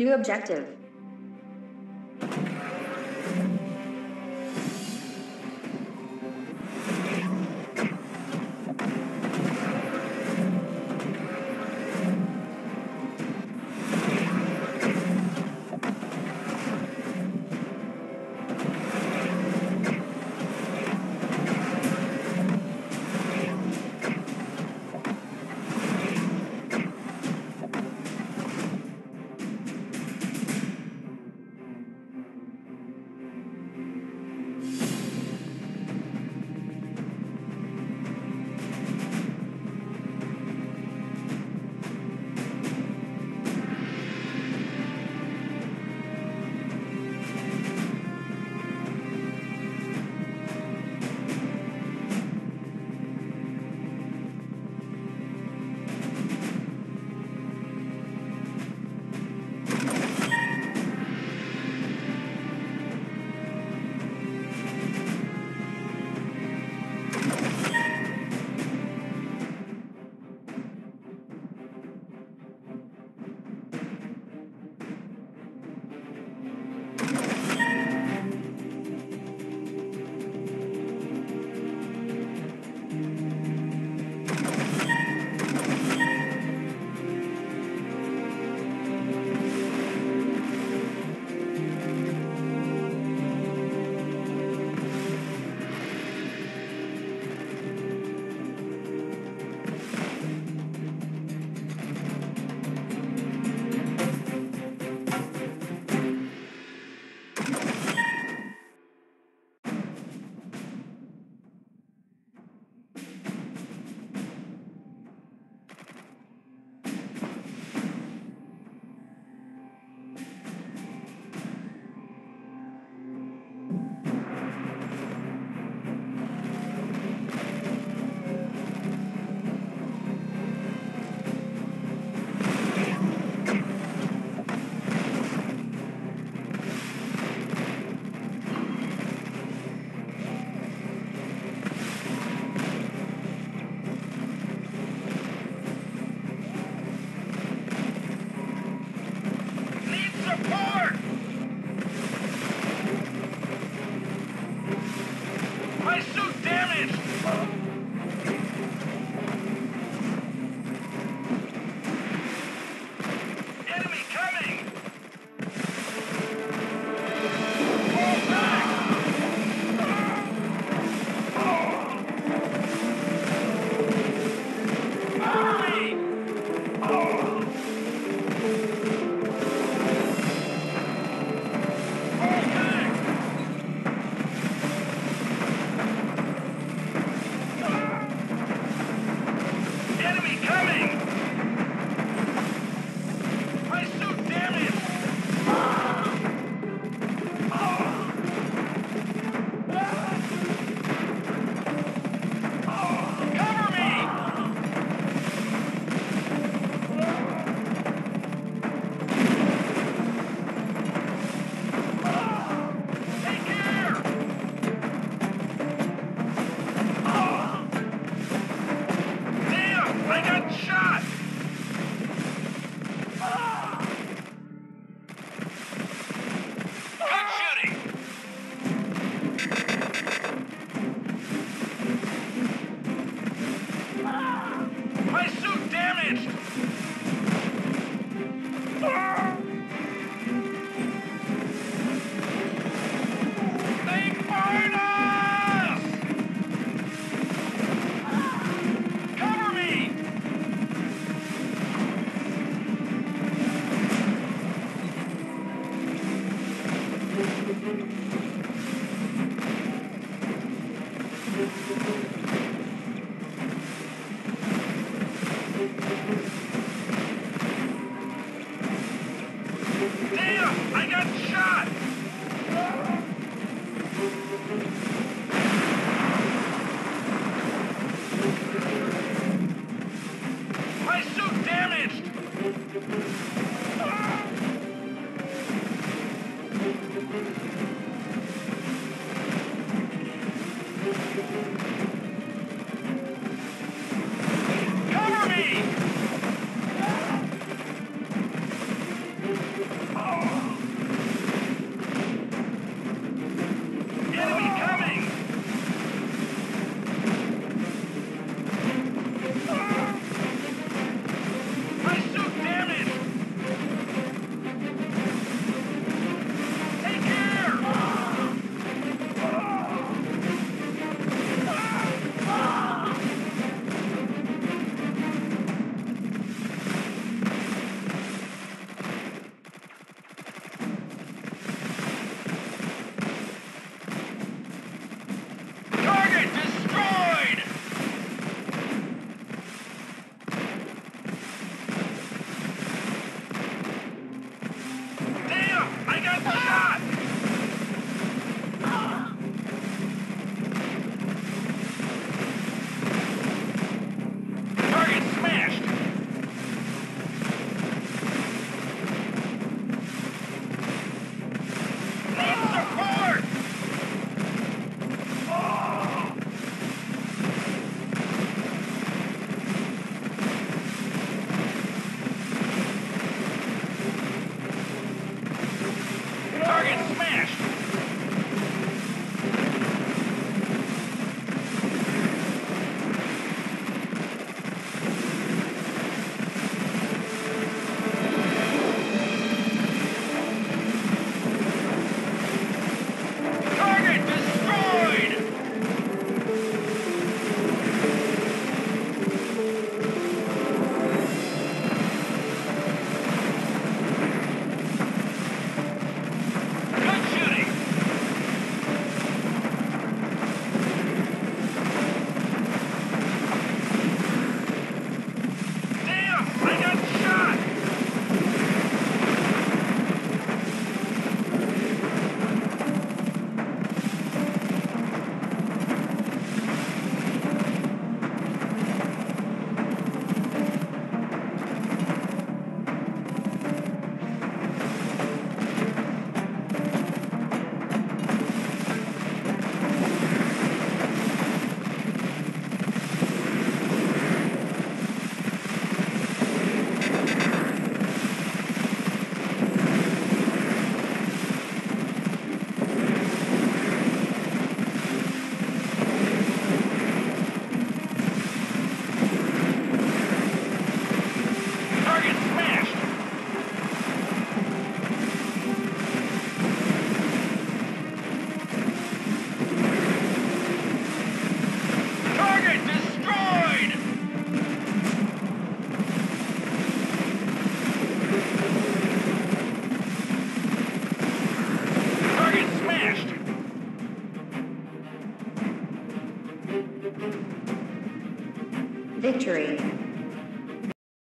New objective.